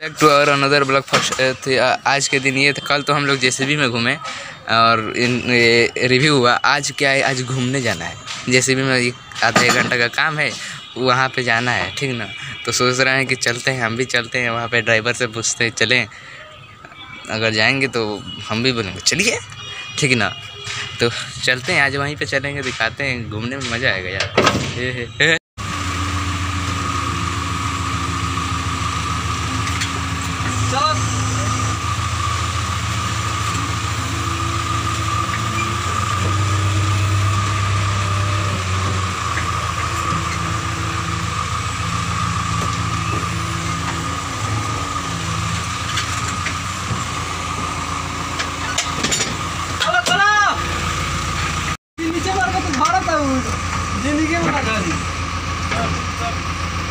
Back to और another blog first आज के दिन ये था, कल तो हम लोग जेसीबी में घूमे और इन रिव्यू हुआ, आज क्या है, आज घूमने जाना है। जेसीबी में आधा एक घंटा का काम है, वहाँ पे जाना है, ठीक ना? तो सोच रहे हैं कि चलते हैं, हम भी चलते हैं, वहाँ पे ड्राइवर से पूछते हैं, चलें। अगर जाएँगे तो हम भी बोलेंगे, चलिए। ठीक ना? तो चलते हैं, आज वहीं पे चलेंगे, दिखाते हैं, घूमने में मज़ा आएगा यार। up, up.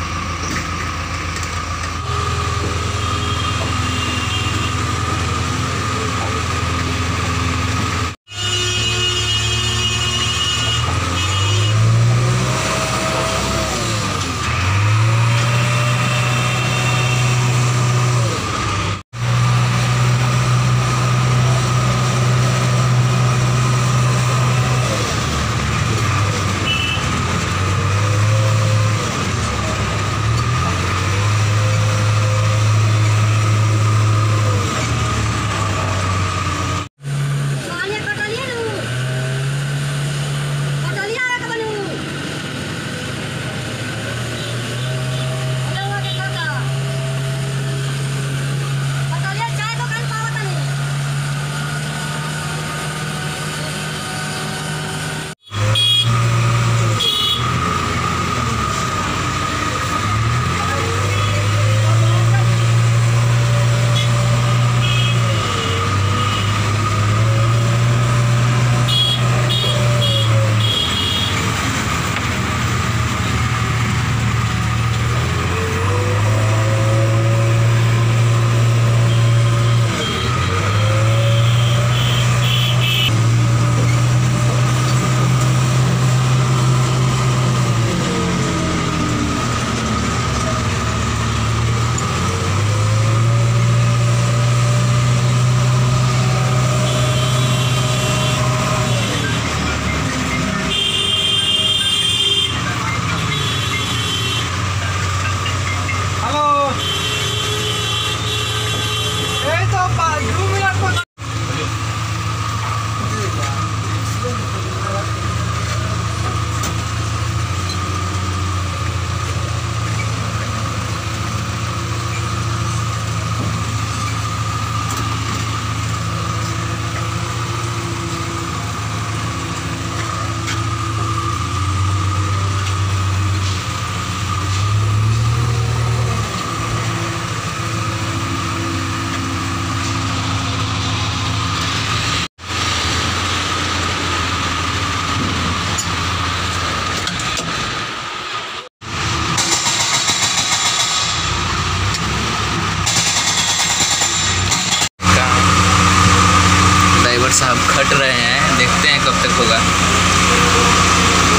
ड्राइवर साहब खट रहे हैं। देखते हैं कब तक होगा।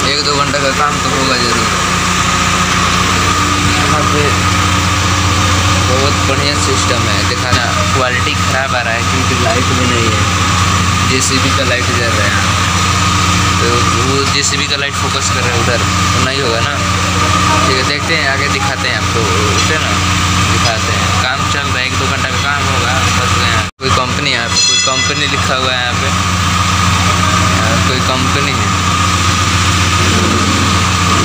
एक दो घंटा का काम तो होगा ज़रूर। यहाँ पे बहुत बढ़िया सिस्टम है। देखा ना क्वालिटी ख़राब आ रहा है क्योंकि लाइट भी नहीं है। जेसीबी का लाइट जल रहा है। तो वो जेसीबी का लाइट फोकस कर रहे हैं उधर। तो नहीं होगा ना? ठीक है, देखते हैं, आगे दिखाते हैं आपको। उठे ना? दिखाते हैं। काम चल रहा है एक दो घंटा का काम होगा बस यहाँ कोई कंपनी है यहाँ पे कोई कंपनी लिखा हुआ है यहाँ पे। कोई कंपनी है।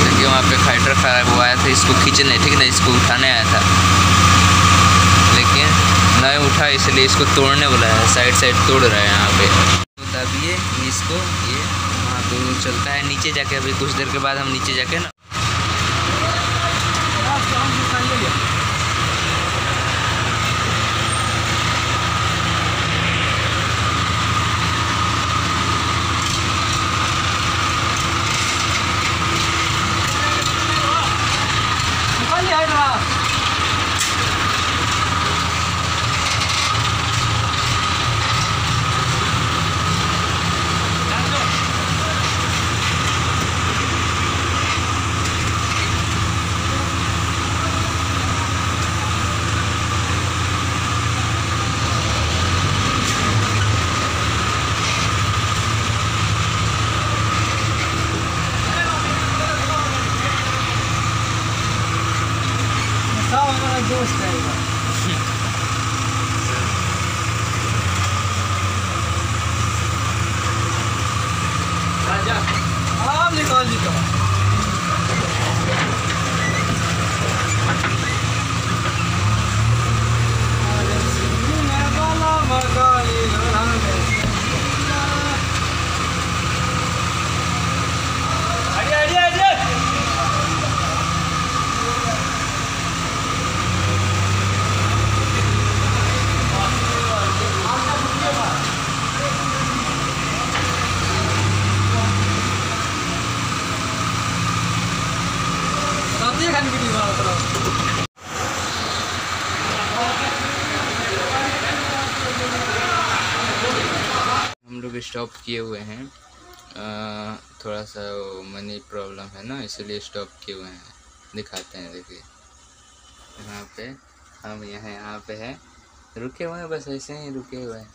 देखिए वहाँ पे फाइटर खराब हुआ आया था, इसको खींचने, ठीक ना, इसको उठाने आया था। लेकिन नहीं उठा, इसलिए इसको तोड़ने बोला है साइड साइड तोड़ रहा है यहाँ पे। तो दबिए इसको, ये वहाँ पे चलता है, नीचे जाके अभी कुछ देर के बाद हम नीचे जाके ना स्टॉप किए हुए हैं। अ, थोड़ा सा मनी प्रॉब्लम है ना इसलिए स्टॉप किए हुए हैं। दिखाते हैं देखिए। यहाँ पे हम यहाँ यहाँ पे है। रुके हुए हैं बस ऐसे ही रुके हुए हैं।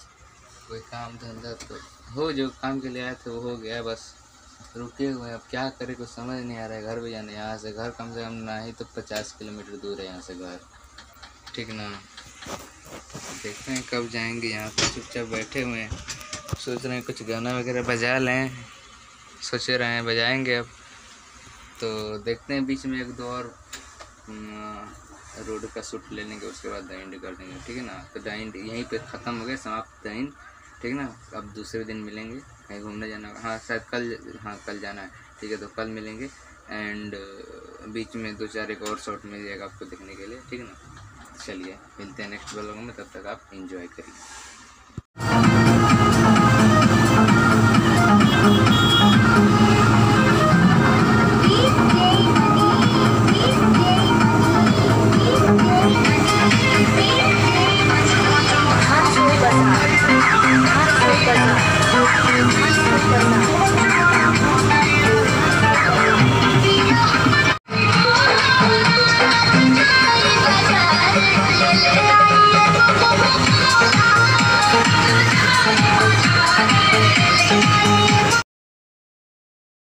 कोई काम धंधा तो हो जो काम के लिए आए थे वो हो गया बस। रुके हुए हैं अब क्या करें कुछ समझ नहीं आ रहा है। घर भी जाना यहाँ से घर कम से कम ना ही तो पचास किलोमीटर दूर है यहाँ से घर। ठीक ना? देखते हैं कब जाएँगे यहाँ पे चुपचाप बैठे हुए हैं। सोच रहे हैं कुछ गाना वगैरह बजा लें। सोच रहे हैं, बजाएँगे अब। तो देखते हैं बीच में एक दो और रोड का शूट ले लेंगे, उसके बाद दाइंड कर देंगे, ठीक है ना? तो द एंड यहीं पे ख़त्म हो गया, समाप्त दाइंड, ठीक है ना? अब दूसरे दिन मिलेंगे, कहीं घूमने जाना हाँ शायद कल हाँ कल जाना है, ठीक है तो कल मिलेंगे। एंड बीच में दो चार एक और शॉट मिल जाएगा आपको देखने के लिए, ठीक है ना? चलिए, मिलते हैं नेक्स्ट ब्लॉग में, तब तक आप इंजॉय करिए।